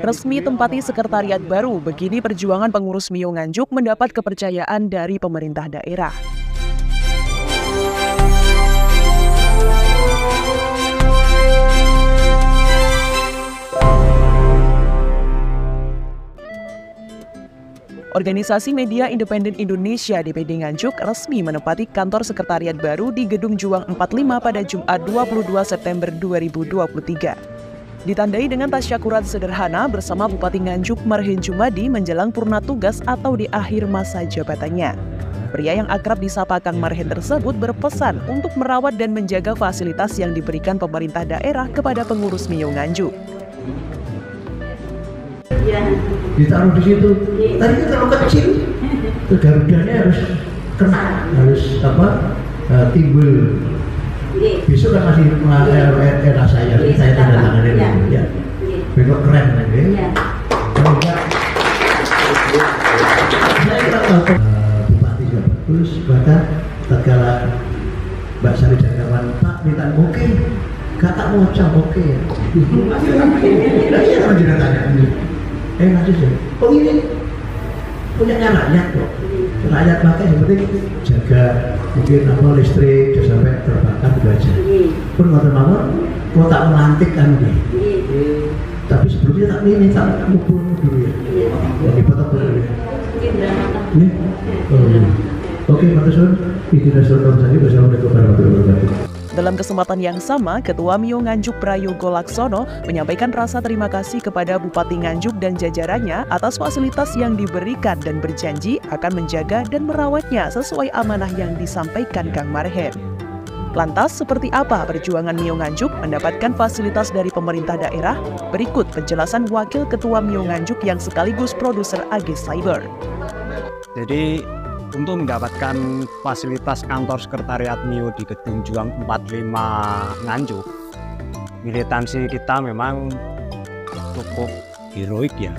Resmi tempati sekretariat baru, begini perjuangan pengurus Mio Nganjuk mendapat kepercayaan dari pemerintah daerah. Organisasi Media Independen Indonesia DPD Nganjuk resmi menempati kantor sekretariat baru di Gedung Juang 45 pada Jumat 22 September 2023. Ditandai dengan tasyakuran sederhana bersama Bupati Nganjuk Marhin Jumadi menjelang purna tugas atau di akhir masa jabatannya. Pria yang akrab disapa Kang Marhin tersebut berpesan untuk merawat dan menjaga fasilitas yang diberikan pemerintah daerah kepada pengurus Mio Nganjuk. Iya. ditaruh di situ. Tadi kan terlalu kecil. Itu garudanya harus kena harus apa timbul. Iya. besok kan masih ma- era saya Iya, saya tanda tangan ini ya. Iya. besok keren ya Iya. kalau saya kira tahu eh, bupati juga bagus bahkan tatkala Mbak Sari Jagawan Pak minta oke kata ngocap oke ya. Iya jadi tanya ini eh nanti sih oh ini punya rakyat kok rakyat pakai yang penting jaga mungkin apa listrik jangan sampai terbakar gitu aja. Iya. pun ngotot mawon kok tak melantik kan nih Iya. tapi sebelumnya tak ini tak mukul dulu ya. Iya. ya dipotong dulu ya. Ini oh, iya. oke Pak Tusun ini Rasul tadi Wassalamualaikum warahmatullahi wabarakatuh Dalam kesempatan yang sama, Ketua Mio Nganjuk Prayogo Laksono menyampaikan rasa terima kasih kepada Bupati Nganjuk dan jajarannya atas fasilitas yang diberikan dan berjanji akan menjaga dan merawatnya sesuai amanah yang disampaikan Kang Marhen. Lantas, seperti apa perjuangan Mio Nganjuk mendapatkan fasilitas dari pemerintah daerah? Berikut penjelasan Wakil Ketua Mio Nganjuk yang sekaligus produser AG Cyber. Jadi untuk mendapatkan fasilitas kantor sekretariat MIO di Gedung Juang 45 Nganjuk, militansi kita memang cukup heroik ya.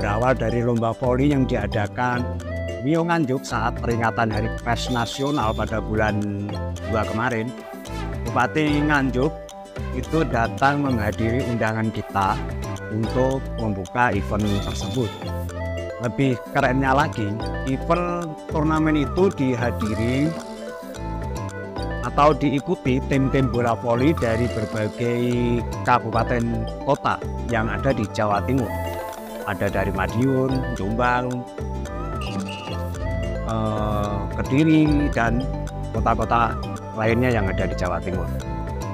Berawal dari lomba voli yang diadakan MIO Nganjuk saat peringatan Hari Pers Nasional pada bulan 2 kemarin, Bupati Nganjuk itu datang menghadiri undangan kita untuk membuka event tersebut. Lebih kerennya lagi, event turnamen itu dihadiri atau diikuti tim-tim bola voli dari berbagai kabupaten kota yang ada di Jawa Timur. Ada dari Madiun, Jombang, eh, Kediri, dan kota-kota lainnya yang ada di Jawa Timur.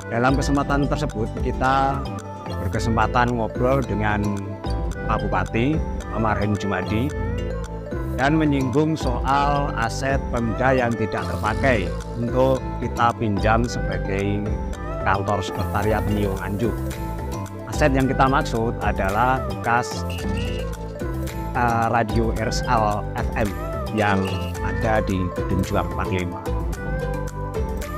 Dalam kesempatan tersebut kita berkesempatan ngobrol dengan Pak Bupati Marhen Jumadi dan menyinggung soal aset Pemda yang tidak terpakai untuk kita pinjam sebagai kantor sekretariat Mio Nganjuk. Aset yang kita maksud adalah bekas uh, radio RSL FM yang ada di Gedung Juang 45.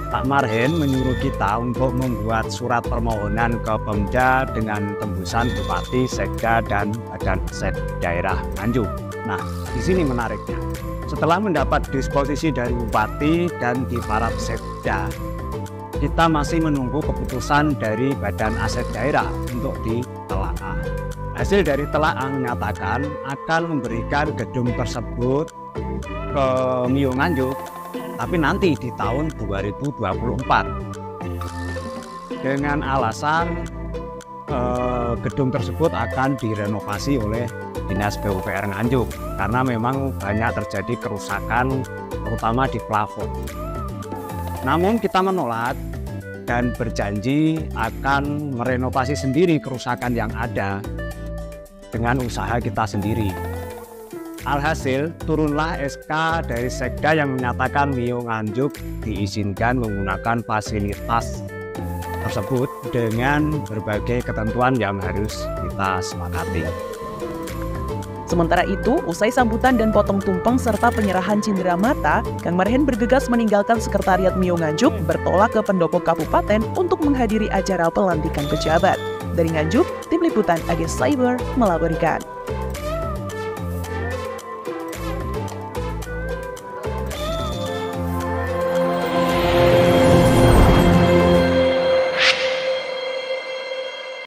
Pak Marhen menyuruh kita untuk membuat surat permohonan ke Pemda dengan tembusan Bupati, Sekda, dan Badan Aset Daerah Nganjuk. Nah, di sini menariknya. Setelah mendapat disposisi dari Bupati dan di para Sekda, kita masih menunggu keputusan dari Badan Aset Daerah untuk ditelaah. Hasil dari telaah menyatakan akan memberikan gedung tersebut ke Mio Nganjuk tapi nanti di tahun 2024 dengan alasan eh, gedung tersebut akan direnovasi oleh Dinas PUPR Nganjuk karena memang banyak terjadi kerusakan terutama di plafon. Namun kita menolak dan berjanji akan merenovasi sendiri kerusakan yang ada dengan usaha kita sendiri. Alhasil, turunlah SK dari Sekda yang menyatakan Mio Nganjuk diizinkan menggunakan fasilitas tersebut dengan berbagai ketentuan yang harus kita sepakati. Sementara itu, usai sambutan dan potong tumpeng serta penyerahan cindera mata, Kang Marhen bergegas meninggalkan sekretariat Mio Nganjuk bertolak ke pendopo kabupaten untuk menghadiri acara pelantikan pejabat. Dari Nganjuk, Tim Liputan AG Cyber melaporkan.